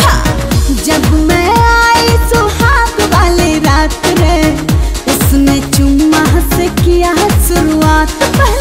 हाँ। जब मैं आई सुहाग वाली रात रे उसने चुम्मा से किया शुरुआत पहले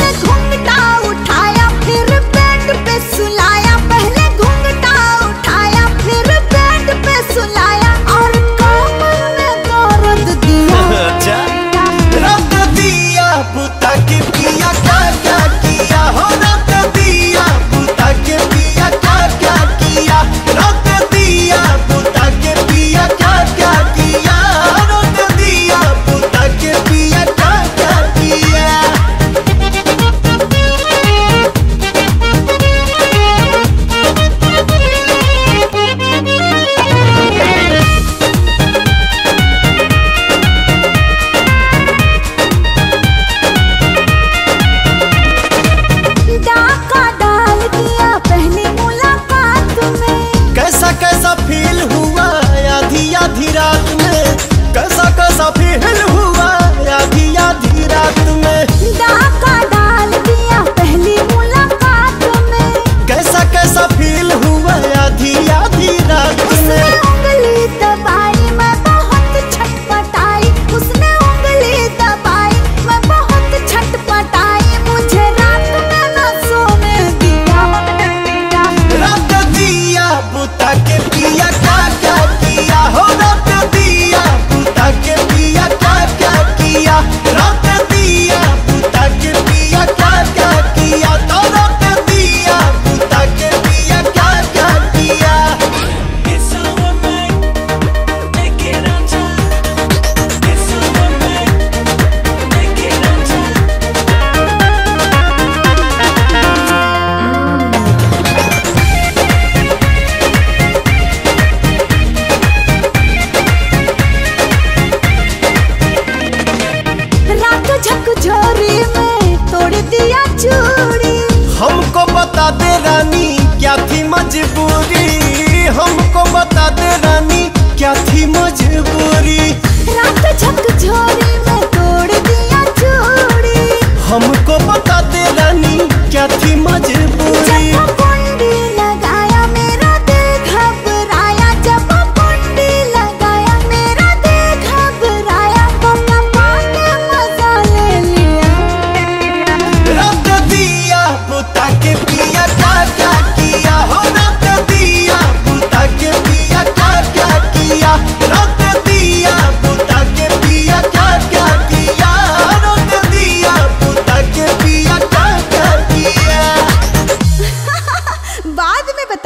हमको बता दे रानी क्या थी मजबूरी?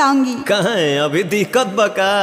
बताऊँगी कहा है अभी दिक्कत बका?